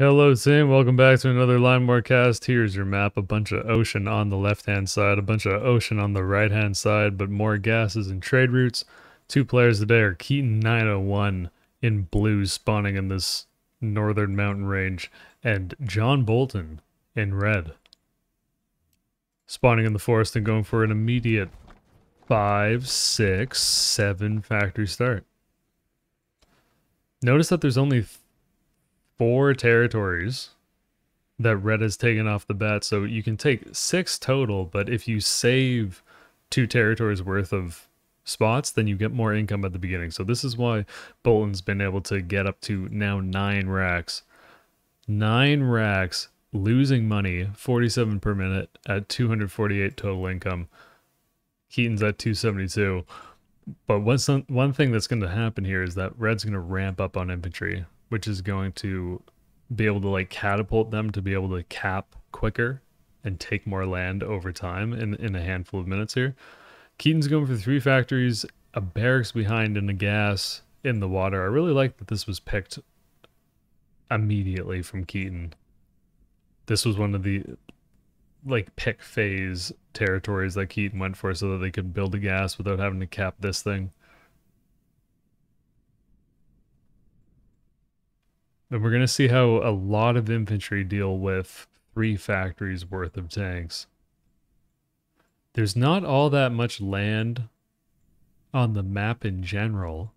Hello, Sam. Welcome back to another Line cast. Here's your map. A bunch of ocean on the left-hand side, a bunch of ocean on the right-hand side, but more gases and trade routes. Two players today are Keaton 901 in blue spawning in this northern mountain range, and John Bolton in red spawning in the forest and going for an immediate five, six, seven factory start. Notice that there's only four territories that red has taken off the bat. So you can take six total, but if you save two territories worth of spots, then you get more income at the beginning. So this is why Bolton's been able to get up to now nine racks. Nine racks, losing money, 47 per minute at 248 total income. Keaton's at 272. But one, one thing that's going to happen here is that Red's going to ramp up on infantry which is going to be able to like catapult them to be able to cap quicker and take more land over time in, in a handful of minutes here. Keaton's going for three factories, a barracks behind, and a gas in the water. I really like that this was picked immediately from Keaton. This was one of the like pick phase territories that Keaton went for so that they could build a gas without having to cap this thing. And we're going to see how a lot of infantry deal with three factories worth of tanks. There's not all that much land on the map in general.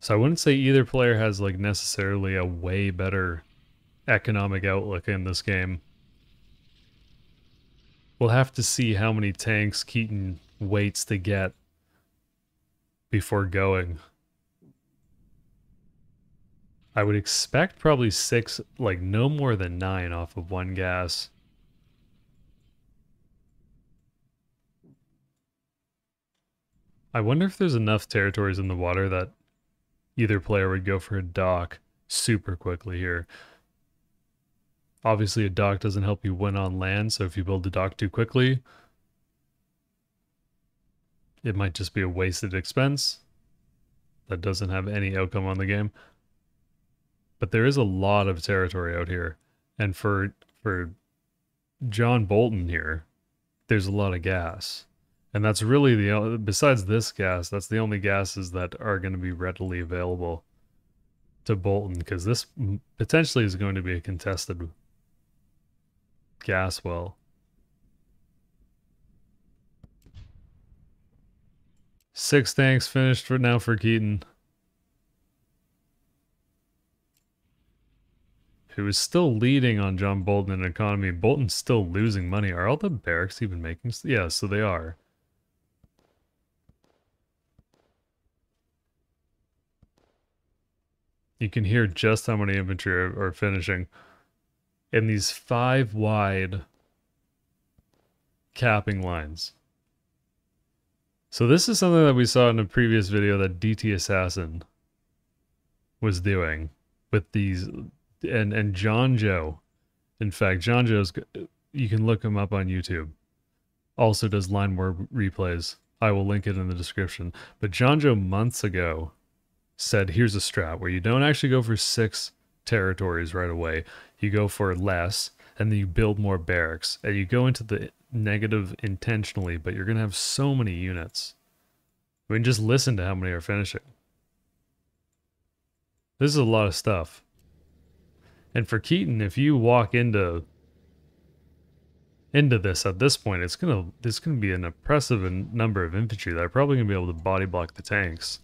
So I wouldn't say either player has like necessarily a way better economic outlook in this game. We'll have to see how many tanks Keaton waits to get before going. I would expect probably six, like no more than nine off of one gas. I wonder if there's enough territories in the water that either player would go for a dock super quickly here. Obviously, a dock doesn't help you win on land, so if you build a dock too quickly, it might just be a wasted expense that doesn't have any outcome on the game but there is a lot of territory out here. And for for John Bolton here, there's a lot of gas. And that's really the uh, besides this gas, that's the only gases that are going to be readily available to Bolton because this potentially is going to be a contested gas well. Six tanks finished for now for Keaton. Who is still leading on John Bolton in economy. Bolton's still losing money. Are all the barracks even making? Yeah, so they are. You can hear just how many infantry are, are finishing. In these five wide capping lines. So this is something that we saw in a previous video that DT Assassin was doing with these and and Jon Joe. In fact, Jon Joe's you can look him up on YouTube. Also does line war replays. I will link it in the description. But Jon Joe months ago said, "Here's a strat where you don't actually go for six territories right away. You go for less, and then you build more barracks, and you go into the negative intentionally, but you're gonna have so many units. I mean, just listen to how many are finishing. This is a lot of stuff. And for Keaton, if you walk into into this at this point, it's gonna there's gonna be an impressive number of infantry that are probably gonna be able to body block the tanks.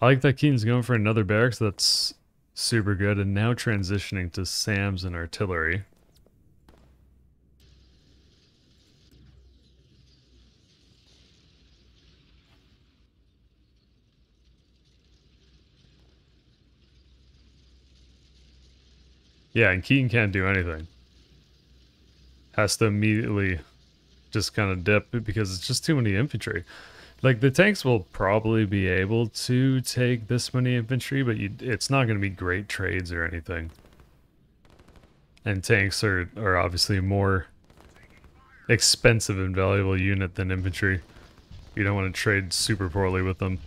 I like that Keaton's going for another barracks that's super good and now transitioning to SAMs and artillery. Yeah, and Keaton can't do anything. Has to immediately just kind of dip because it's just too many infantry. Like, the tanks will probably be able to take this many infantry, but you, it's not going to be great trades or anything. And tanks are, are obviously more expensive and valuable unit than infantry. You don't want to trade super poorly with them.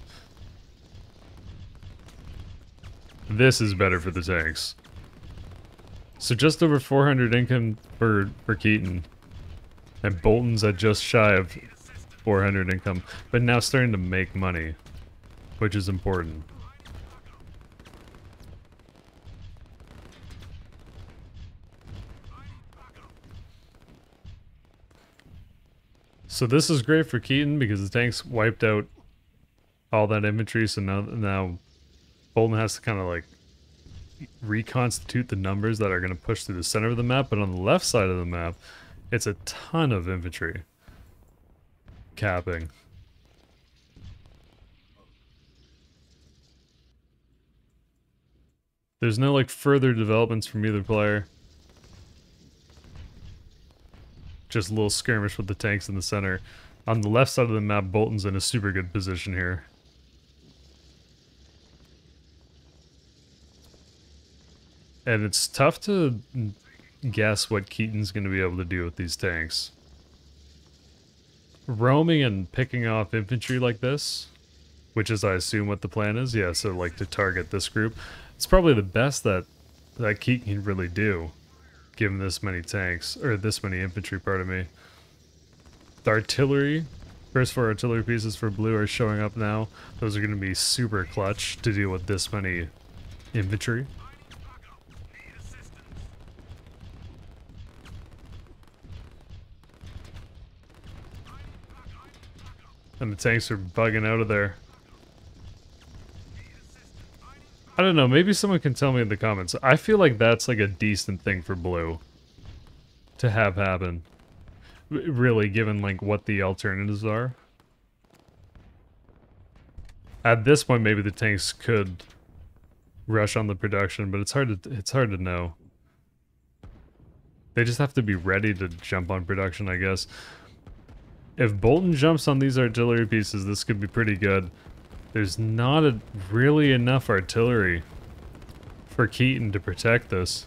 This is better for the tanks. So just over 400 income for, for Keaton. And Bolton's at just shy of 400 income. But now starting to make money. Which is important. So this is great for Keaton because the tanks wiped out all that infantry. So now, now Bolton has to kind of like reconstitute the numbers that are going to push through the center of the map, but on the left side of the map, it's a ton of infantry capping. There's no like further developments from either player. Just a little skirmish with the tanks in the center. On the left side of the map, Bolton's in a super good position here. And it's tough to guess what Keaton's going to be able to do with these tanks. Roaming and picking off infantry like this, which is I assume what the plan is, yeah, so like to target this group, it's probably the best that, that Keaton can really do, given this many tanks, or this many infantry, pardon me. The artillery, first four artillery pieces for blue are showing up now. Those are going to be super clutch to deal with this many infantry. And the tanks are bugging out of there. I don't know, maybe someone can tell me in the comments. I feel like that's like a decent thing for blue to have happen. Really, given like what the alternatives are. At this point, maybe the tanks could rush on the production, but it's hard to it's hard to know. They just have to be ready to jump on production, I guess. If Bolton jumps on these artillery pieces, this could be pretty good. There's not a, really enough artillery for Keaton to protect this.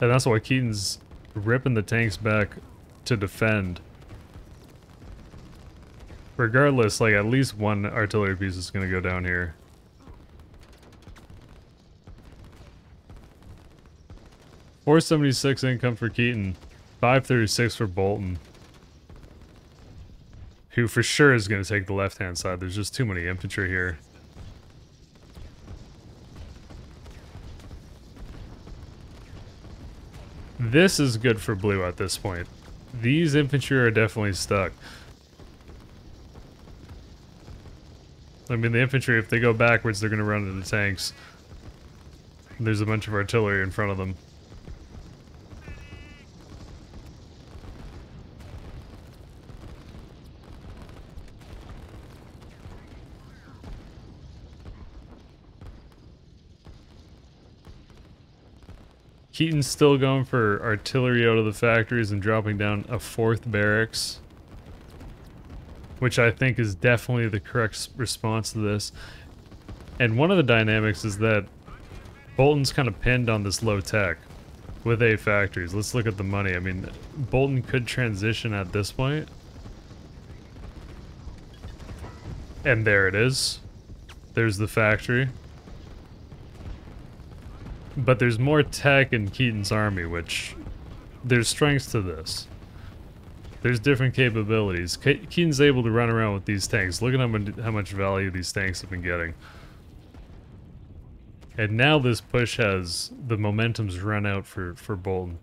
And that's why Keaton's ripping the tanks back to defend. Regardless, like at least one artillery piece is going to go down here. Four seventy six income for Keaton, five thirty six for Bolton who for sure is going to take the left-hand side. There's just too many infantry here. This is good for blue at this point. These infantry are definitely stuck. I mean, the infantry, if they go backwards, they're going to run into the tanks. There's a bunch of artillery in front of them. Keaton's still going for artillery out of the factories and dropping down a fourth barracks. Which I think is definitely the correct response to this. And one of the dynamics is that Bolton's kind of pinned on this low tech with A factories. Let's look at the money. I mean, Bolton could transition at this point. And there it is. There's the factory. But there's more tech in Keaton's army, which there's strengths to this. There's different capabilities. Ke Keaton's able to run around with these tanks. Look at how much, how much value these tanks have been getting. And now this push has the momentum's run out for, for Bolton,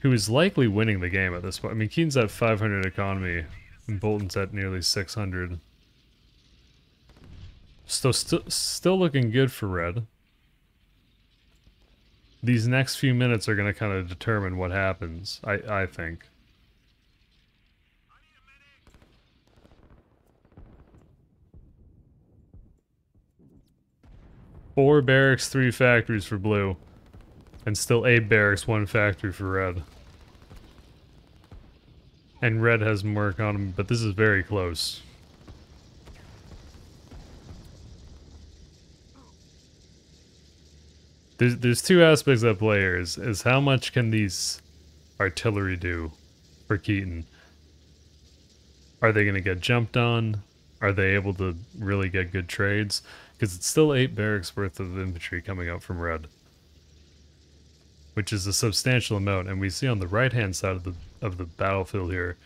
who is likely winning the game at this point. I mean, Keaton's at 500 economy, and Bolton's at nearly 600. Still, st still looking good for Red these next few minutes are going to kind of determine what happens, I, I think. Four barracks, three factories for blue. And still eight barracks, one factory for red. And red has more economy, but this is very close. There's there's two aspects of players is how much can these artillery do for Keaton? Are they going to get jumped on? Are they able to really get good trades? because it's still eight barracks worth of infantry coming out from red, which is a substantial amount. And we see on the right hand side of the of the battlefield here,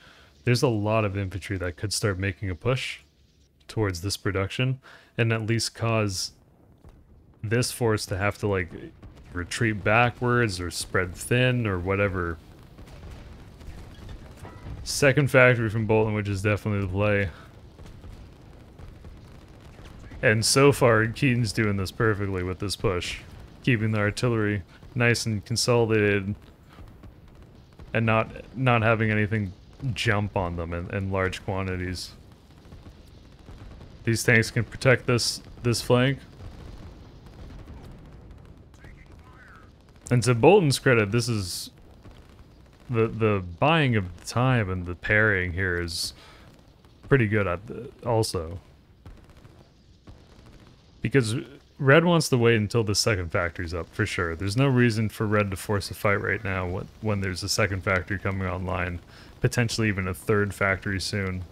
there's a lot of infantry that could start making a push towards this production, and at least cause this force to have to like retreat backwards or spread thin or whatever. Second factory from Bolton, which is definitely the play. And so far, Keaton's doing this perfectly with this push. Keeping the artillery nice and consolidated and not not having anything jump on them in, in large quantities. These tanks can protect this this flank. And to Bolton's credit, this is the the buying of time and the parrying here is pretty good at the, also. Because Red wants to wait until the second factory's up, for sure. There's no reason for Red to force a fight right now when, when there's a second factory coming online. Potentially even a third factory soon.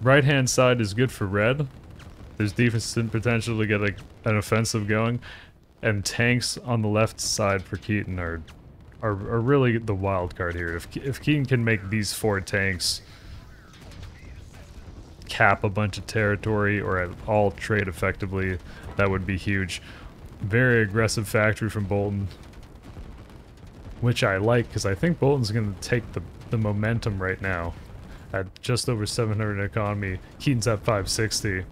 Right-hand side is good for Red. There's decent potential to get a, an offensive going. And tanks on the left side for Keaton are, are, are really the wild card here. If, if Keaton can make these four tanks cap a bunch of territory or at all trade effectively, that would be huge. Very aggressive factory from Bolton, which I like because I think Bolton's going to take the, the momentum right now at just over 700 economy. Keaton's at 560.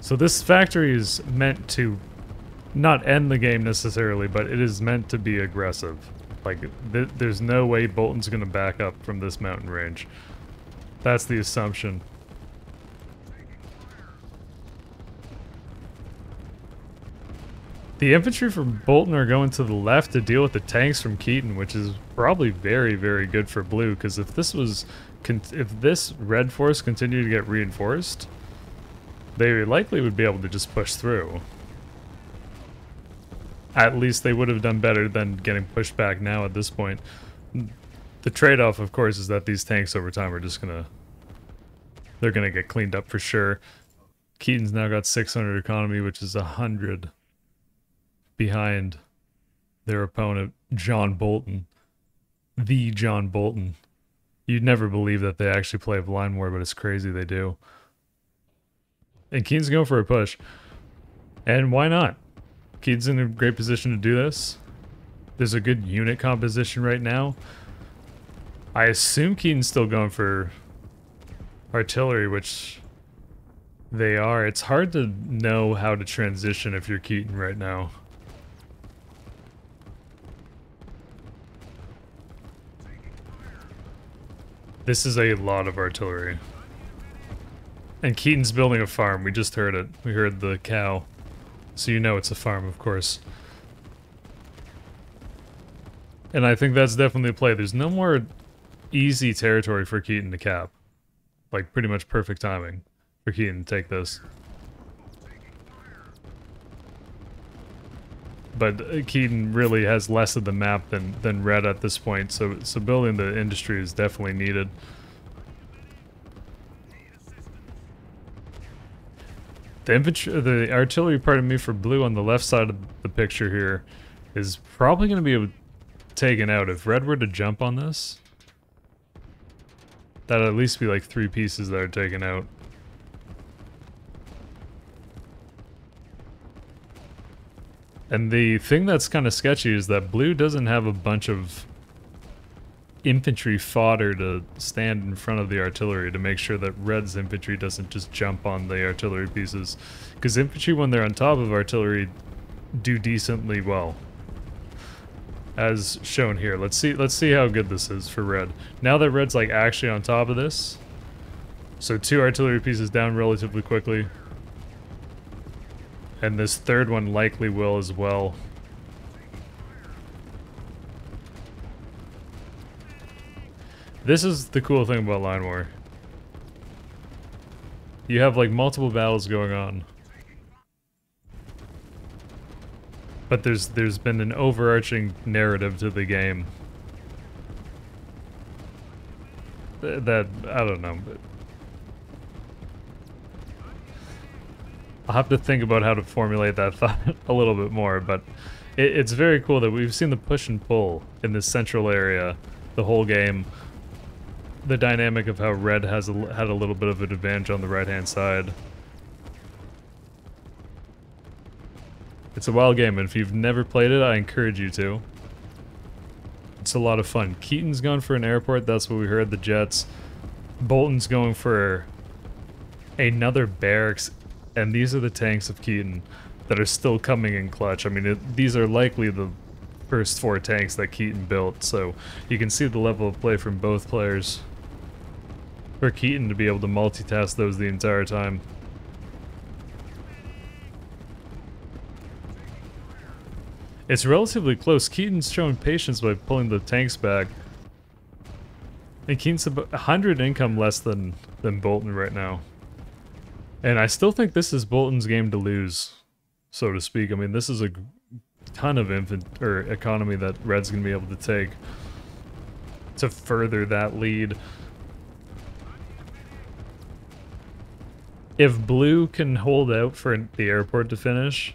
So this factory is meant to not end the game necessarily, but it is meant to be aggressive. Like, th there's no way Bolton's going to back up from this mountain range. That's the assumption. The infantry from Bolton are going to the left to deal with the tanks from Keaton, which is probably very, very good for blue, because if this was... if this red force continued to get reinforced, they likely would be able to just push through. At least they would have done better than getting pushed back now at this point. The trade-off, of course, is that these tanks over time are just gonna... They're gonna get cleaned up for sure. Keaton's now got 600 economy, which is 100 behind their opponent, John Bolton. The John Bolton. You'd never believe that they actually play a Line War, but it's crazy they do. And Keen's going for a push. And why not? Keen's in a great position to do this. There's a good unit composition right now. I assume Keen's still going for artillery, which they are. It's hard to know how to transition if you're Keaton right now. This is a lot of artillery. And Keaton's building a farm. We just heard it. We heard the cow. So you know it's a farm, of course. And I think that's definitely a play. There's no more easy territory for Keaton to cap. Like, pretty much perfect timing for Keaton to take this. but uh, Keaton really has less of the map than than Red at this point, so so building the industry is definitely needed. The infantry, the artillery part of me for blue on the left side of the picture here is probably going to be taken out. If Red were to jump on this, that'd at least be like three pieces that are taken out. And the thing that's kind of sketchy is that blue doesn't have a bunch of infantry fodder to stand in front of the artillery to make sure that red's infantry doesn't just jump on the artillery pieces. Because infantry, when they're on top of artillery, do decently well. As shown here. Let's see let's see how good this is for red. Now that red's like actually on top of this, so two artillery pieces down relatively quickly. And this third one likely will as well. This is the cool thing about Line War. You have like multiple battles going on. But there's there's been an overarching narrative to the game. That, I don't know. But I'll have to think about how to formulate that thought a little bit more, but it, it's very cool that we've seen the push and pull in this central area the whole game. The dynamic of how red has a, had a little bit of an advantage on the right-hand side. It's a wild game, and if you've never played it, I encourage you to. It's a lot of fun. Keaton's going for an airport, that's what we heard, the jets. Bolton's going for another barracks, and these are the tanks of Keaton that are still coming in clutch. I mean, it, these are likely the first four tanks that Keaton built, so you can see the level of play from both players. For Keaton to be able to multitask those the entire time. It's relatively close. Keaton's showing patience by pulling the tanks back. And Keaton's about 100 income less than, than Bolton right now. And I still think this is Bolton's game to lose, so to speak. I mean, this is a ton of infant or economy that Red's going to be able to take to further that lead. If Blue can hold out for the airport to finish,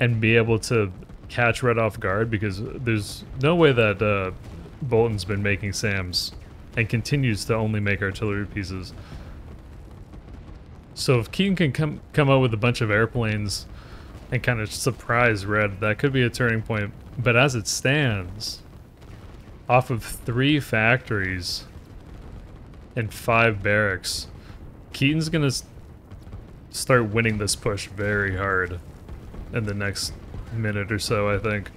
and be able to catch Red off guard because there's no way that uh, Bolton's been making SAMs and continues to only make artillery pieces. So if Keaton can come come out with a bunch of airplanes and kind of surprise Red, that could be a turning point. But as it stands, off of three factories and five barracks, Keaton's gonna start winning this push very hard in the next minute or so, I think.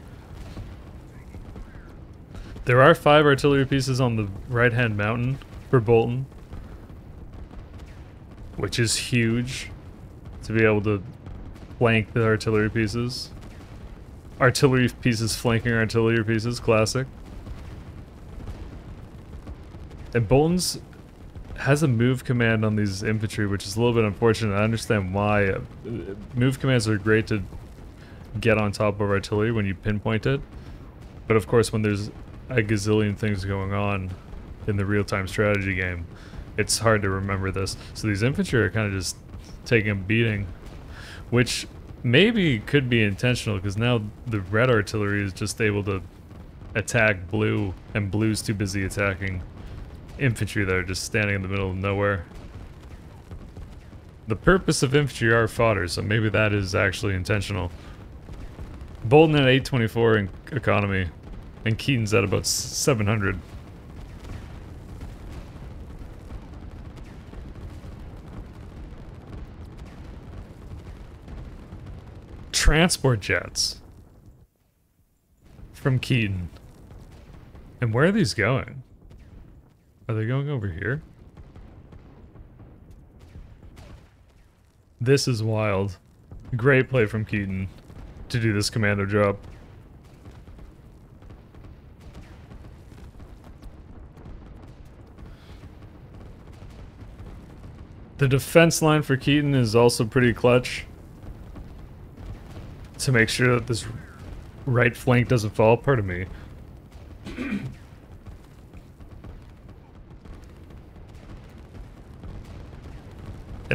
There are five artillery pieces on the right-hand mountain for Bolton. Which is huge to be able to flank the artillery pieces. Artillery pieces flanking artillery pieces, classic. And Bolton's has a move command on these infantry, which is a little bit unfortunate. I understand why. Uh, move commands are great to get on top of artillery when you pinpoint it. But of course, when there's a gazillion things going on in the real-time strategy game, it's hard to remember this. So these infantry are kind of just taking a beating, which maybe could be intentional because now the red artillery is just able to attack blue and blue's too busy attacking infantry that are just standing in the middle of nowhere. The purpose of infantry are fodder, so maybe that is actually intentional. Bolton at 824 in economy, and Keaton's at about 700. Transport jets from Keaton. And where are these going? Are they going over here? This is wild. Great play from Keaton to do this commando job. The defense line for Keaton is also pretty clutch. To make sure that this right flank doesn't fall, pardon me.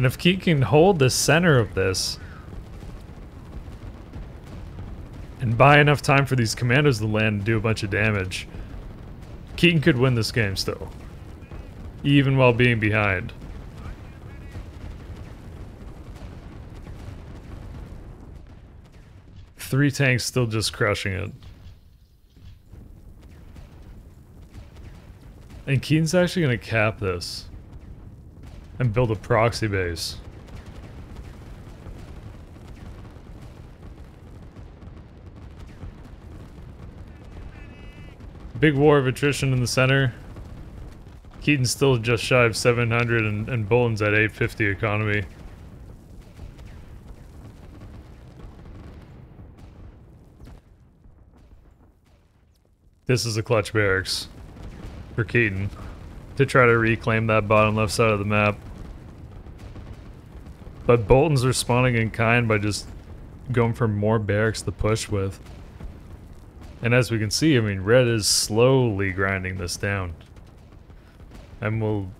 And if Keaton can hold the center of this, and buy enough time for these commandos to land and do a bunch of damage, Keaton could win this game still. Even while being behind. Three tanks still just crushing it. And Keaton's actually going to cap this. And build a proxy base. Big war of attrition in the center. Keaton's still just shy of 700 and, and Bolton's at 850 economy. This is a clutch barracks for Keaton to try to reclaim that bottom left side of the map. But Bolton's responding in kind by just going for more barracks to push with. And as we can see, I mean, red is slowly grinding this down. And will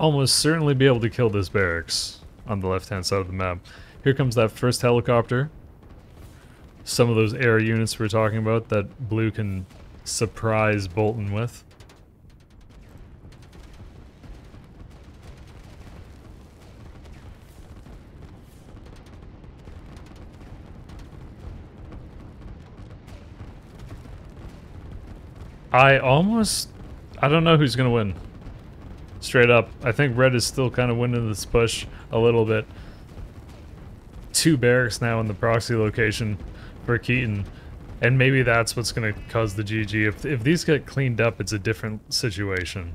almost certainly be able to kill this barracks on the left-hand side of the map. Here comes that first helicopter. Some of those air units we're talking about that blue can surprise Bolton with. I almost... I don't know who's going to win. Straight up. I think red is still kind of winning this push a little bit. Two barracks now in the proxy location for Keaton. And maybe that's what's going to cause the GG. If, if these get cleaned up, it's a different situation.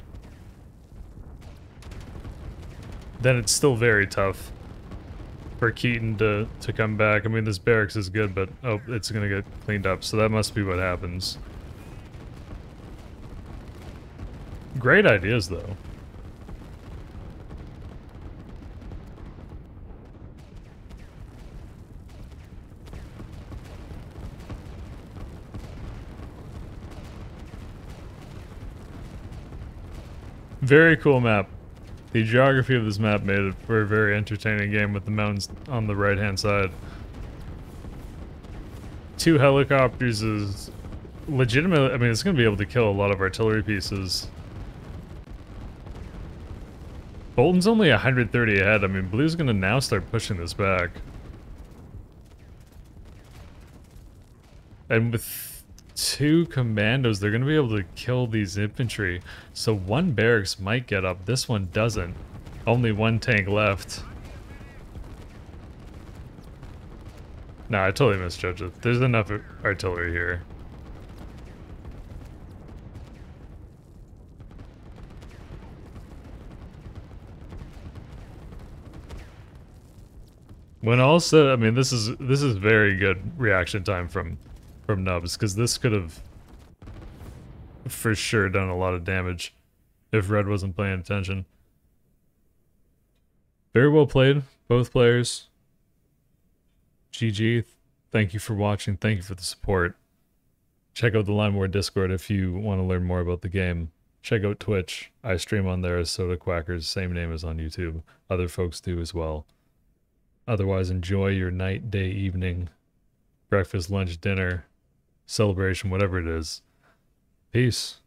Then it's still very tough for Keaton to, to come back. I mean, this barracks is good, but oh, it's going to get cleaned up. So that must be what happens. Great ideas, though. Very cool map. The geography of this map made it for a very entertaining game with the mountains on the right hand side. Two helicopters is legitimately, I mean, it's going to be able to kill a lot of artillery pieces. Bolton's only 130 ahead. I mean, Blue's gonna now start pushing this back. And with two commandos, they're gonna be able to kill these infantry. So one barracks might get up. This one doesn't. Only one tank left. Nah, I totally misjudged it. There's enough artillery here. When all said, I mean, this is this is very good reaction time from from Nubs because this could have for sure done a lot of damage if Red wasn't paying attention. Very well played, both players. GG. Thank you for watching. Thank you for the support. Check out the Line War Discord if you want to learn more about the game. Check out Twitch. I stream on there as SodaQuackers, same name as on YouTube. Other folks do as well. Otherwise, enjoy your night, day, evening, breakfast, lunch, dinner, celebration, whatever it is. Peace.